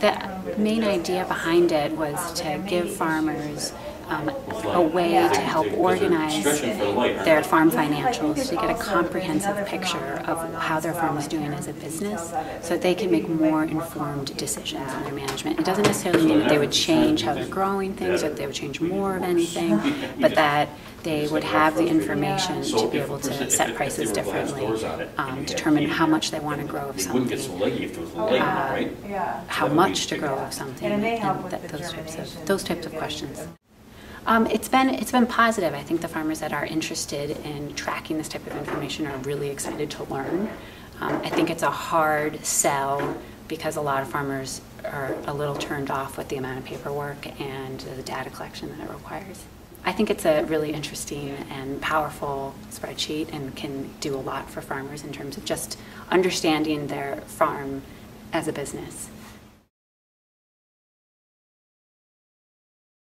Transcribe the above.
The main idea behind it was to give farmers um, a way to help organize their farm financials to get a comprehensive picture of how their farm is doing as a business so that they can make more informed decisions in their management. It doesn't necessarily mean that they would change how they're growing things or that they would change more of anything, but that they would have the information to be able to set prices differently, um, determine how much they want to grow of something? Yeah. how much to grow of something, And that- those types of, those types of questions. Um, it's been it's been positive. I think the farmers that are interested in tracking this type of information are really excited to learn. Um, I think it's a hard sell because a lot of farmers are a little turned off with the amount of paperwork and the data collection that it requires. I think it's a really interesting and powerful spreadsheet and can do a lot for farmers in terms of just understanding their farm as a business